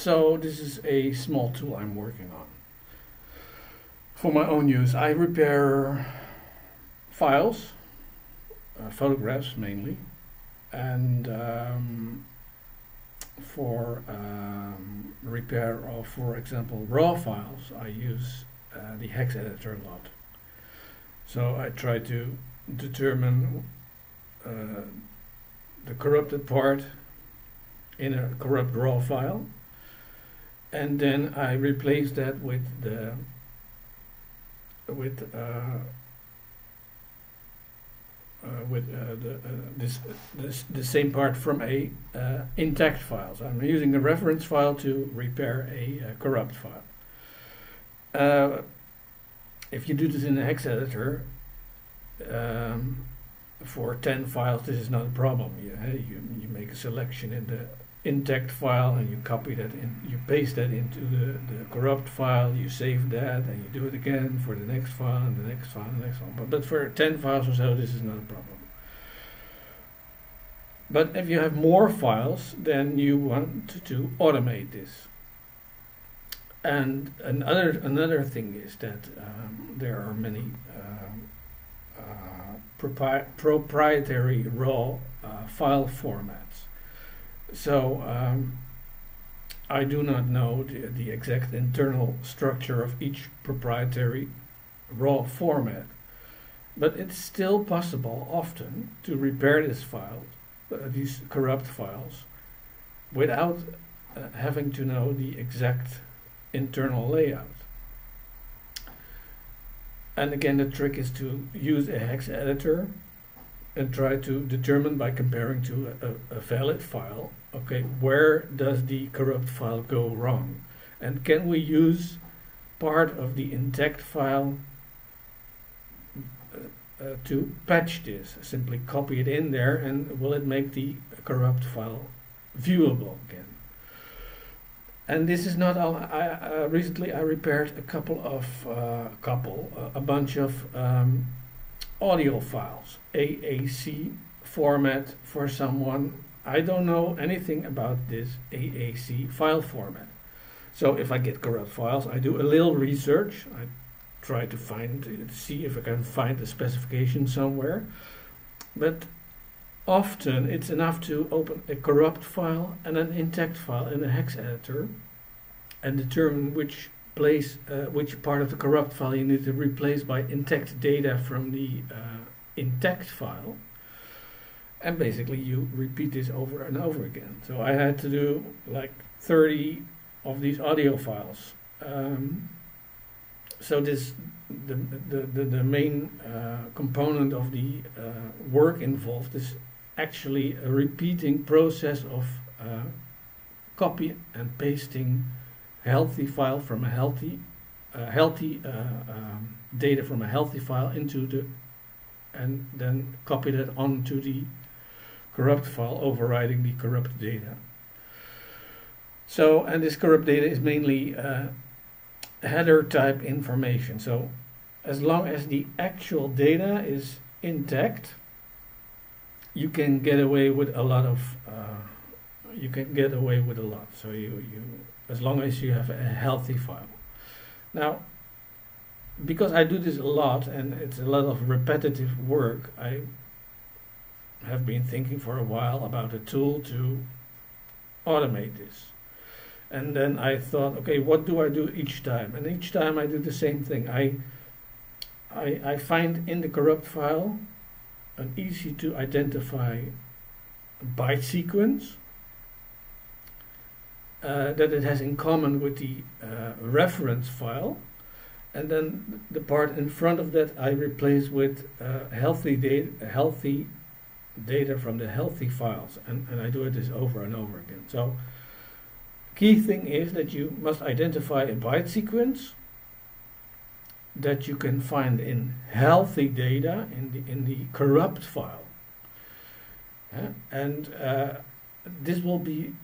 so this is a small tool I'm working on for my own use. I repair files, uh, photographs mainly, and um, for um, repair of, for example, raw files, I use uh, the hex editor a lot. So I try to determine uh, the corrupted part in a corrupt raw file, and then I replace that with the with uh, uh, with uh, the, uh, this, this the same part from a uh, intact file. So I'm using a reference file to repair a uh, corrupt file. If you do this in a hex editor, um, for 10 files, this is not a problem. You, you, you make a selection in the intact file and you copy that in, you paste that into the, the corrupt file, you save that and you do it again for the next file and the next file and the next one. But, but for 10 files or so, this is not a problem. But if you have more files, then you want to, to automate this. And another another thing is that um, there are many um, uh, propri proprietary raw uh, file formats. So um, I do not know the, the exact internal structure of each proprietary raw format, but it's still possible often to repair this file, uh, these corrupt files, without uh, having to know the exact internal layout. And again, the trick is to use a hex editor and try to determine by comparing to a, a, valid file, okay, where does the corrupt file go wrong? And can we use part of the intact file uh, uh, to patch this? Simply copy it in there and will it make the corrupt file viewable again? And this is not all. I, uh, recently I repaired a couple of uh, couple a bunch of um, audio files, AAC format for someone. I don't know anything about this AAC file format. So if I get corrupt files, I do a little research. I try to find, see if I can find the specification somewhere. But Often it's enough to open a corrupt file and an intact file in a hex editor and determine which place, uh, which part of the corrupt file you need to replace by intact data from the uh, intact file. And basically you repeat this over and over again. So I had to do like 30 of these audio files. Um, so this the, the, the, the main uh, component of the uh, work involved is actually a repeating process of uh, copy and pasting healthy file from a healthy uh, healthy um, data from a healthy file into the and then copy that onto the corrupt file overriding the corrupt data. So and this corrupt data is mainly uh, header type information. So as long as the actual data is intact you can get away with a lot of you can get away with a lot. So you you as long as you have a healthy file. Now because I do this a lot and it's a lot of repetitive work I have been thinking for a while about a tool to automate this. And then I thought okay what do I do each time? And each time I do the same thing. I I, I find in the corrupt file an easy to identify byte sequence uh, that it has in common with the uh, reference file. And then the part in front of that I replace with uh, healthy data healthy data from the healthy files. And, and I do it this over and over again. So key thing is that you must identify a byte sequence that you can find in healthy data in the in the corrupt file. Yeah? and uh, this will be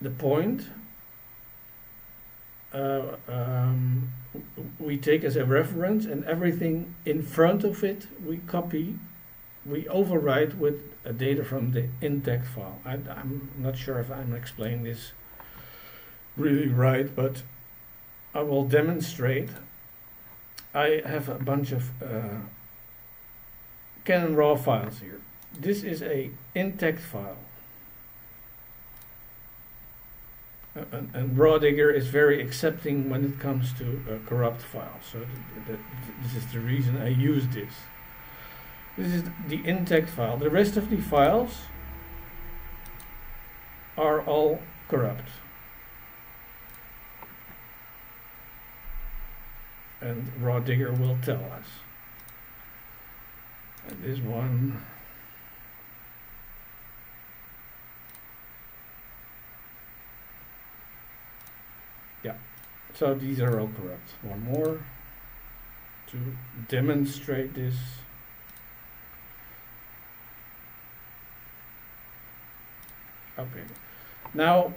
the point uh, um, we take as a reference and everything in front of it we copy we overwrite with a data from the intact file I, I'm not sure if I'm explaining this really right, but I will demonstrate. I have a bunch of uh, Canon RAW files here. This is a intact file. Uh, and, and RawDigger is very accepting when it comes to uh, corrupt files. So th th this is the reason I use this. This is the intact file. The rest of the files are all corrupt. And RawDigger will tell us. And this one Yeah, so these are all correct. One more to demonstrate this. Okay. Now,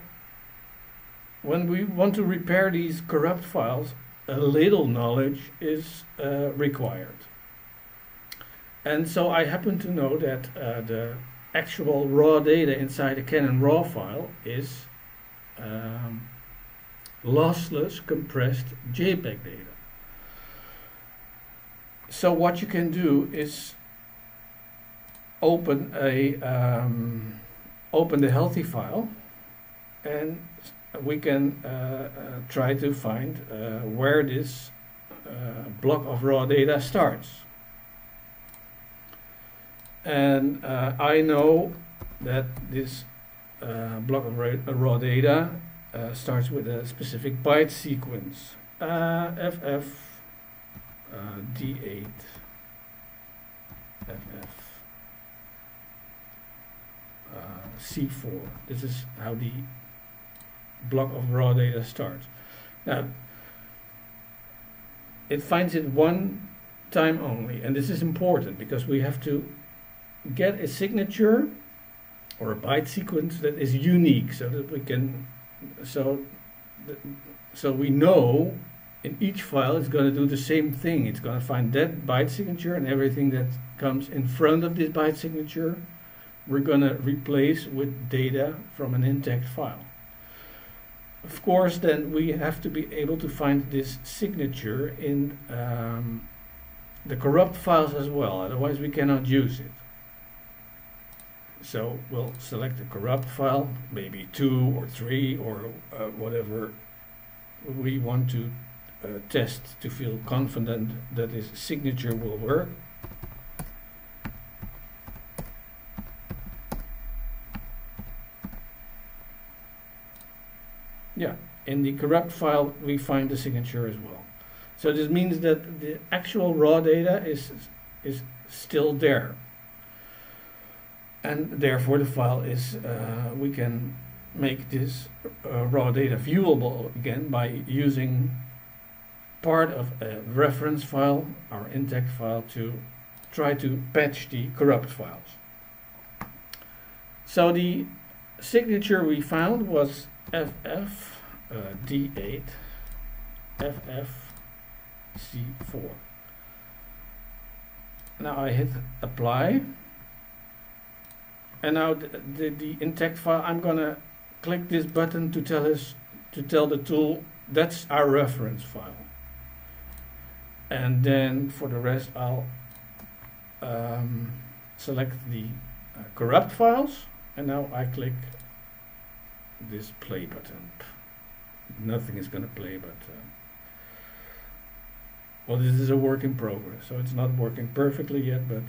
when we want to repair these corrupt files, a little knowledge is uh, required. And so I happen to know that uh, the actual raw data inside a Canon RAW file is um, lossless compressed JPEG data. So what you can do is open a um, open the healthy file and we can uh, uh, try to find uh, where this uh, block of raw data starts. And uh, I know that this uh, block of raw data Uh, starts with a specific byte sequence, FF D8, FF C4. This is how the block of raw data starts. Now, it finds it one time only, and this is important because we have to get a signature or a byte sequence that is unique, so that we can, so, so we know in each file it's going to do the same thing. It's going to find that byte signature and everything that comes in front of this byte signature we're going to replace with data from an intact file. Of course, then we have to be able to find this signature in um, the corrupt files as well, otherwise we cannot use it. So we'll select a corrupt file, maybe two or three or uh, whatever we want to uh, test to feel confident that this signature will work. Yeah, in the corrupt file we find the signature as well. So this means that the actual raw data is, is still there. And therefore the file is, uh, we can make this uh, raw data viewable again by using part of a reference file, our intact file, to try to patch the corrupt files. So the signature we found was FF uh, D8 FF C4. Now I hit apply and now the, the, the intact file I'm gonna click this button to tell us to tell the tool that's our reference file. And then for the rest I'll um, select the uh, corrupt files. And now I click this play button. Nothing is going to play, but uh, well, this is a work in progress, so it's not working perfectly yet, but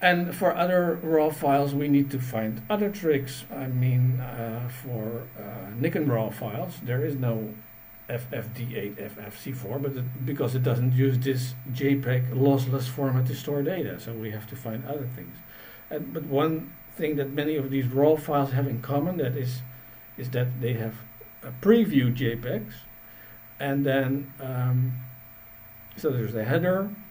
and for other raw files, we need to find other tricks. I mean, uh, for uh, Nikon raw files, there is no FFD8, FFC4, but it, because it doesn't use this JPEG lossless format to store data, so we have to find other things. And, but one thing that many of these raw files have in common that is is that they have a preview JPEGs and then um, so there's the header uh,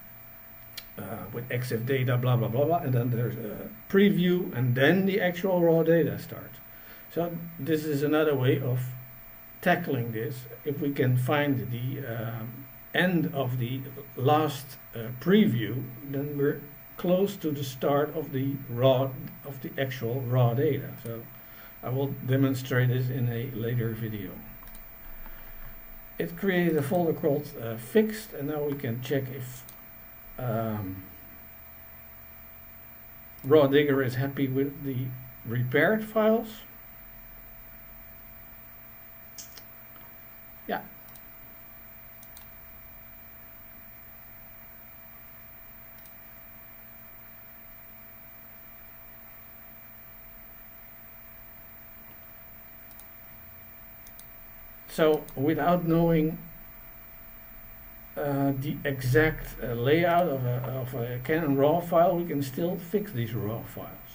with EXIF data blah blah blah blah and then there's a preview and then the actual raw data starts so this is another way of tackling this if we can find the um, end of the last uh, preview then we're close to the start of the raw of the actual raw data. So I will demonstrate this in a later video. It created a folder called uh, fixed and now we can check if um, Raw Digger is happy with the repaired files. Yeah. So without knowing uh, the exact uh, layout of a, of a Canon RAW file, we can still fix these RAW files.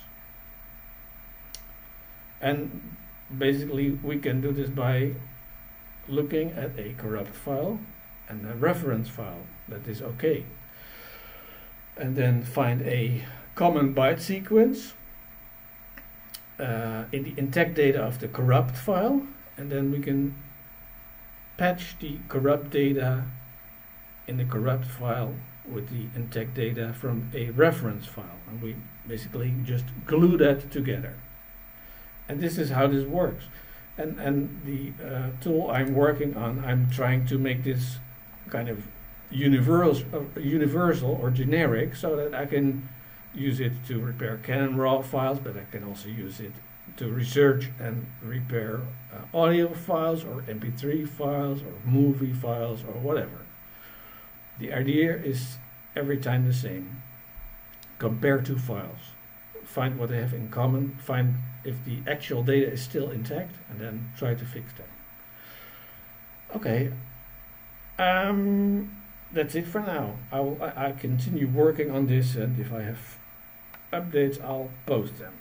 And basically we can do this by looking at a corrupt file and a reference file that is okay. And then find a common byte sequence uh, in the intact data of the corrupt file and then we can patch the corrupt data in the corrupt file with the intact data from a reference file. And we basically just glue that together. And this is how this works. And and the uh, tool I'm working on I'm trying to make this kind of universal uh, universal or generic so that I can use it to repair Canon RAW files but I can also use it to research and repair uh, audio files or mp3 files or movie files or whatever the idea is every time the same. Compare two files. Find what they have in common. Find if the actual data is still intact and then try to fix that. Okay. Um, that's it for now. I will I, I continue working on this and if I have updates I'll post them.